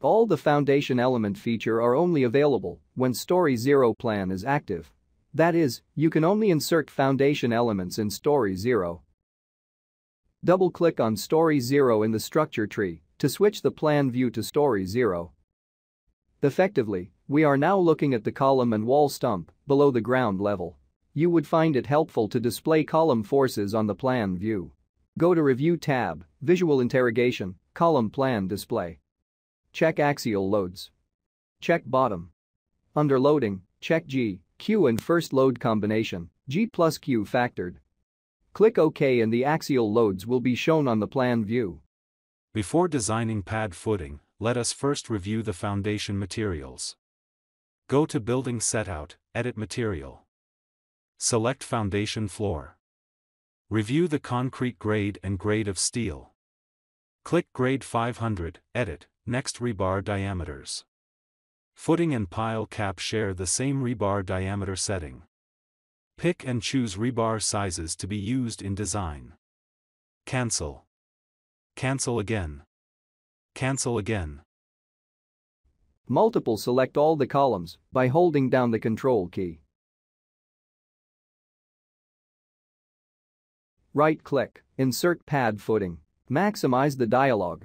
All the foundation element feature are only available when Story 0 plan is active. That is, you can only insert foundation elements in Story 0. Double-click on Story 0 in the structure tree to switch the plan view to Story 0. Effectively, we are now looking at the column and wall stump below the ground level. You would find it helpful to display column forces on the plan view. Go to Review tab, Visual Interrogation, Column Plan Display. Check Axial Loads. Check Bottom. Under Loading, check G, Q and First Load Combination, G plus Q factored. Click OK and the axial loads will be shown on the plan view. Before designing pad footing, let us first review the foundation materials. Go to Building Setout, Edit Material. Select Foundation Floor. Review the concrete grade and grade of steel. Click Grade 500, Edit, Next Rebar Diameters. Footing and pile cap share the same rebar diameter setting. Pick and choose rebar sizes to be used in design. Cancel. Cancel again. Cancel again. Multiple select all the columns by holding down the Control key. Right-click, insert pad footing. Maximize the dialog.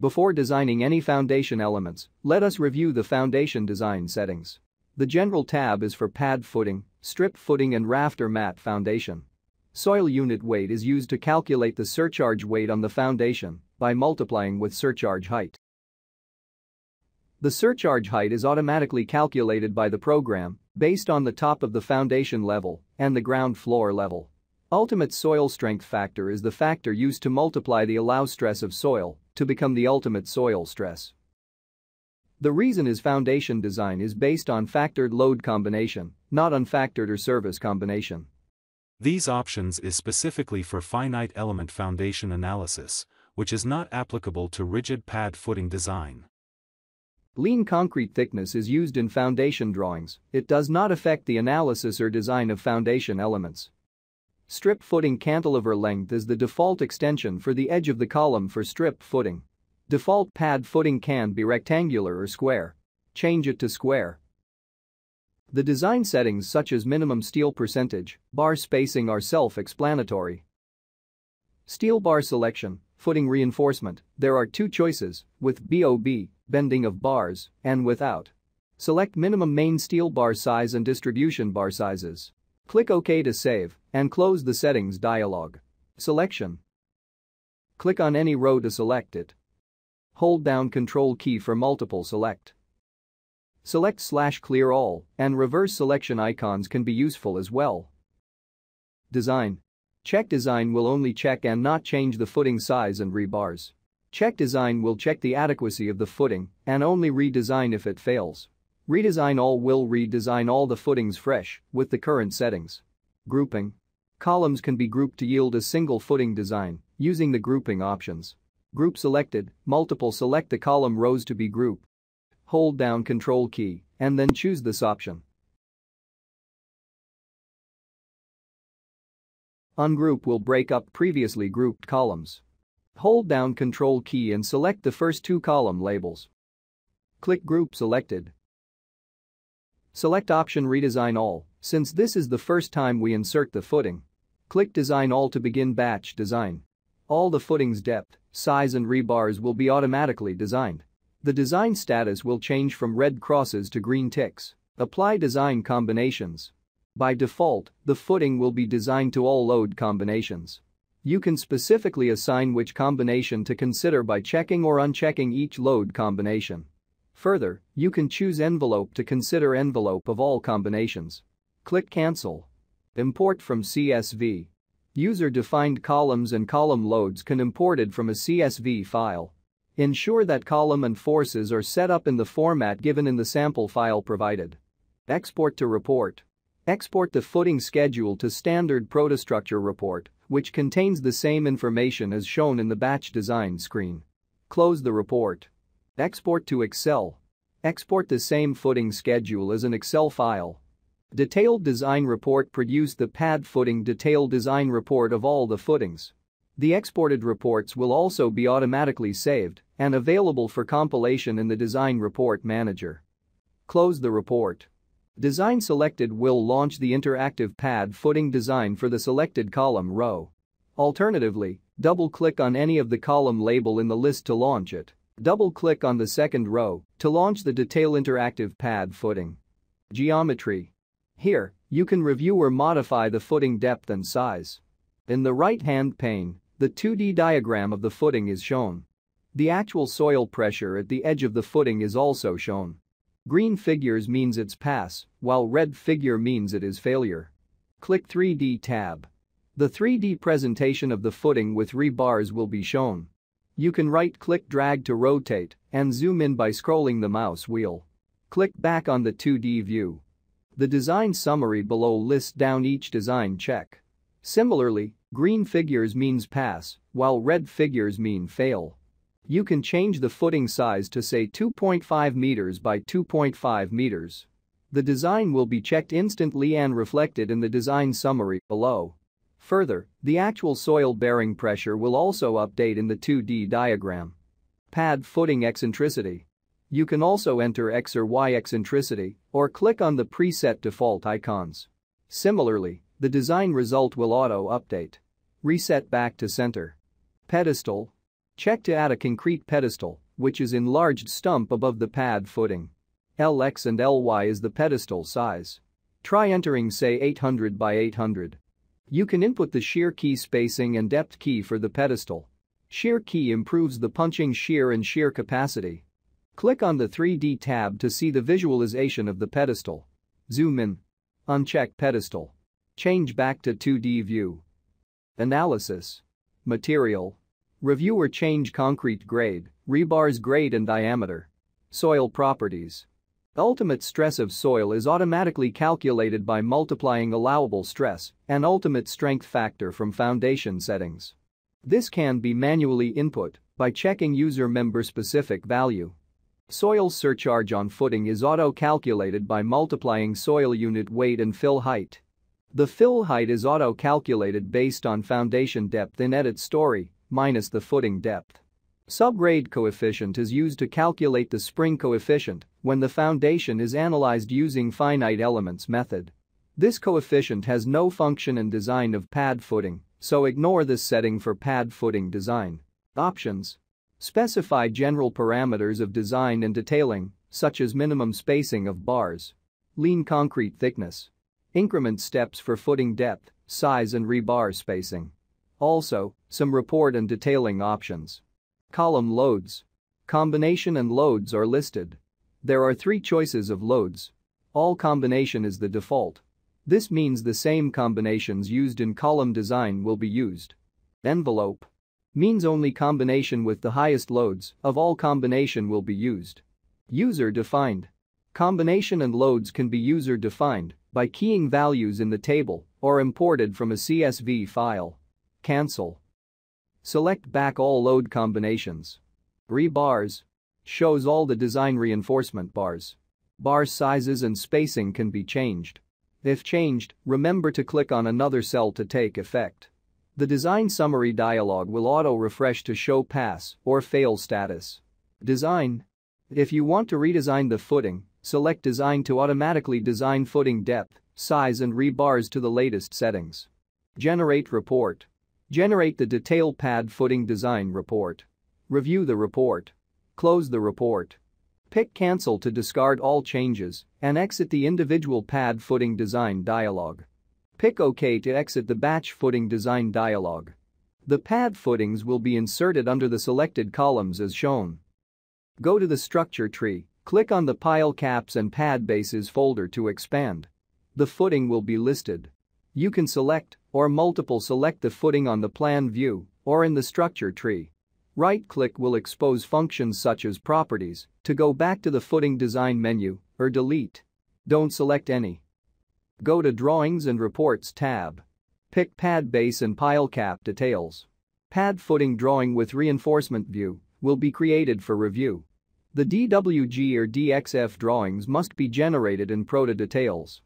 Before designing any foundation elements, let us review the foundation design settings. The General tab is for pad footing, strip footing and raft or mat foundation. Soil unit weight is used to calculate the surcharge weight on the foundation by multiplying with surcharge height. The surcharge height is automatically calculated by the program based on the top of the foundation level and the ground floor level. Ultimate soil strength factor is the factor used to multiply the allow stress of soil to become the ultimate soil stress. The reason is foundation design is based on factored load combination, not on factored or service combination. These options is specifically for finite element foundation analysis, which is not applicable to rigid pad footing design. Lean concrete thickness is used in foundation drawings, it does not affect the analysis or design of foundation elements. Strip footing cantilever length is the default extension for the edge of the column for strip footing. Default pad footing can be rectangular or square. Change it to square. The design settings such as minimum steel percentage, bar spacing are self-explanatory. Steel bar selection, footing reinforcement, there are two choices, with BOB, bending of bars, and without. Select minimum main steel bar size and distribution bar sizes. Click OK to save and close the settings dialog. Selection. Click on any row to select it. Hold down Control key for multiple select. Select slash clear all and reverse selection icons can be useful as well. Design. Check design will only check and not change the footing size and rebars. Check design will check the adequacy of the footing and only redesign if it fails. Redesign all will redesign all the footings fresh with the current settings. Grouping. Columns can be grouped to yield a single footing design using the grouping options. Group selected, multiple select the column rows to be grouped. Hold down Control key and then choose this option. Ungroup will break up previously grouped columns. Hold down Control key and select the first two column labels. Click Group Selected. Select option Redesign All, since this is the first time we insert the footing. Click Design All to begin batch design. All the footings depth, size and rebars will be automatically designed. The design status will change from red crosses to green ticks. Apply design combinations. By default, the footing will be designed to all load combinations. You can specifically assign which combination to consider by checking or unchecking each load combination. Further, you can choose envelope to consider envelope of all combinations. Click Cancel. Import from CSV. User-defined columns and column loads can imported from a CSV file. Ensure that column and forces are set up in the format given in the sample file provided. Export to report. Export the footing schedule to standard ProtaStructure report, which contains the same information as shown in the batch design screen. Close the report. Export to Excel. Export the same footing schedule as an Excel file. Detailed design report produce the pad footing detailed design report of all the footings. The exported reports will also be automatically saved and available for compilation in the Design Report Manager. Close the report. Design selected will launch the interactive pad footing design for the selected column row. Alternatively, double-click on any of the column label in the list to launch it. Double-click on the second row to launch the Detail Interactive Pad footing. Geometry. Here, you can review or modify the footing depth and size. In the right-hand pane, the 2D diagram of the footing is shown. The actual soil pressure at the edge of the footing is also shown. Green figures means it's pass, while red figure means it is failure. Click 3D tab. The 3D presentation of the footing with rebars will be shown. You can right-click drag to rotate and zoom in by scrolling the mouse wheel. Click back on the 2D view. The design summary below lists down each design check. Similarly, green figures means pass, while red figures mean fail. You can change the footing size to say 2.5 meters by 2.5 meters. The design will be checked instantly and reflected in the design summary below. Further, the actual soil bearing pressure will also update in the 2D diagram. Pad footing eccentricity. You can also enter X or Y eccentricity or click on the preset default icons. Similarly, the design result will auto-update. Reset back to center. Pedestal. Check to add a concrete pedestal, which is enlarged stump above the pad footing. LX and LY is the pedestal size. Try entering say 800 by 800. You can input the shear key spacing and depth key for the pedestal. Shear key improves the punching shear and shear capacity. Click on the 3D tab to see the visualization of the pedestal. Zoom in. Uncheck pedestal. Change back to 2D view. Analysis. Material. Review or change concrete grade, rebars grade and diameter. Soil properties. Ultimate stress of soil is automatically calculated by multiplying allowable stress and ultimate strength factor from foundation settings. This can be manually input by checking user member specific value. Soil surcharge on footing is auto-calculated by multiplying soil unit weight and fill height. The fill height is auto-calculated based on foundation depth in edit story minus the footing depth. Subgrade coefficient is used to calculate the spring coefficient when the foundation is analyzed using finite elements method. This coefficient has no function in design of pad footing, so ignore this setting for pad footing design. Options. Specify general parameters of design and detailing, such as minimum spacing of bars. Lean concrete thickness. Increment steps for footing depth, size and rebar spacing. Also, some report and detailing options. Column loads. Combination and loads are listed. There are three choices of loads. All combination is the default. This means the same combinations used in column design will be used. Envelope. Means only combination with the highest loads of all combination will be used. User-defined. Combination and loads can be user-defined by keying values in the table or imported from a CSV file. Cancel. Select back all load combinations. Rebars. Shows all the design reinforcement bars. Bar sizes and spacing can be changed. If changed, remember to click on another cell to take effect. The design summary dialog will auto-refresh to show pass or fail status. Design. If you want to redesign the footing, select Design to automatically design footing depth, size and rebars to the latest settings. Generate report. Generate the detail pad footing design report. Review the report. Close the report. Pick Cancel to discard all changes and exit the individual pad footing design dialog. Pick OK to exit the batch footing design dialog. The pad footings will be inserted under the selected columns as shown. Go to the structure tree, click on the pile caps and pad bases folder to expand. The footing will be listed. You can select or multiple select the footing on the plan view or in the structure tree. Right-click will expose functions such as properties to go back to the footing design menu or delete. Don't select any. Go to Drawings and Reports tab. Pick Pad Base and Pile Cap Details. Pad footing drawing with reinforcement view will be created for review. The DWG or DXF drawings must be generated in ProtaDetails.